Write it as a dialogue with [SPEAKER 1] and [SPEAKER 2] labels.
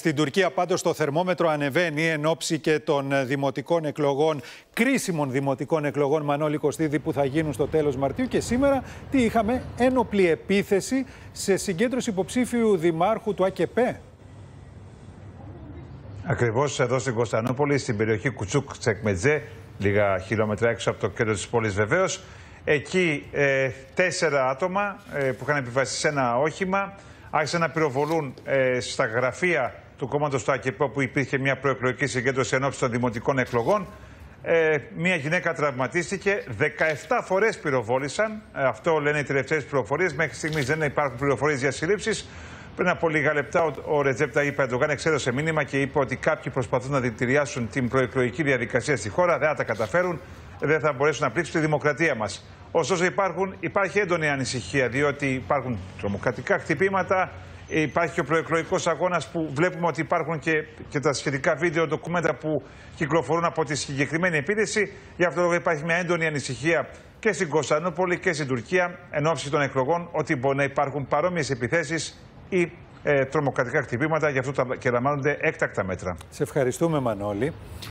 [SPEAKER 1] Στην Τουρκία πάντως το θερμόμετρο ανεβαίνει εν ώψη και των δημοτικών εκλογών, κρίσιμων δημοτικών εκλογών Μανώλη Κωστίδη που θα γίνουν στο τέλος Μαρτίου και σήμερα τι είχαμε; Ένοπλη επίθεση σε συγκέντρωση υποψήφιου δημάρχου του ΑΚΕΠΕ.
[SPEAKER 2] Ακριβώς εδώ στην Κωνσταντινούπολη, στην περιοχή Κουτσούκ Τσεκμετζέ, λίγα χιλιόμετρα έξω από το κέντρο της πόλης βεβαίως. Εκεί ε, τέσσερα άτομα ε, που είχαν επιβάσει σε ένα όχημα άρχισαν να πυροβολούν ε, στα γραφεία του κόμματος του ΑΚΕΠ, όπου υπήρχε μια προεκλογική συγκέντρωση ενώπιση των δημοτικών εκλογών. Ε, μια γυναίκα τραυματίστηκε. 17 φορές πυροβόλησαν. Ε, αυτό λένε οι τελευταίες πληροφορίες. Μέχρι στιγμής δεν υπάρχουν πληροφορίες για συλλήψεις. Πριν από λίγα λεπτά, ο, ο Ρετζέπτα είπε Ερντογάν εξέδωσε μήνυμα και είπε ότι κάποιοι προσπαθούν να δηλητηριάσουν την προεκλογική διαδικασία στη χώρα. Δεν θα τα καταφέρουν. Δεν θα μπορέσουν να πλήξουν τη δημοκρατία μας. Ωστόσο, υπάρχουν, υπάρχει έντονη ανησυχία, διότι υπάρχουν τρομοκρατικά χτυπήματα, Υπάρχει και ο προεκλογικός αγώνας που βλέπουμε ότι υπάρχουν και, και τα σχετικά βίντεο ντοκουμέντα που κυκλοφορούν από τη συγκεκριμένη επίθεση. Γι' αυτό υπάρχει μια έντονη ανησυχία και στην Κωνσταντινούπολη και στην Τουρκία εν ώψη των εκλογών ότι μπορεί να υπάρχουν παρόμοιες επιθέσεις ή ε, τρομοκρατικά χτυπήματα. Γι' αυτό και λαμβάνονται έκτακτα μέτρα.
[SPEAKER 1] Σε ευχαριστούμε, Μανώλη.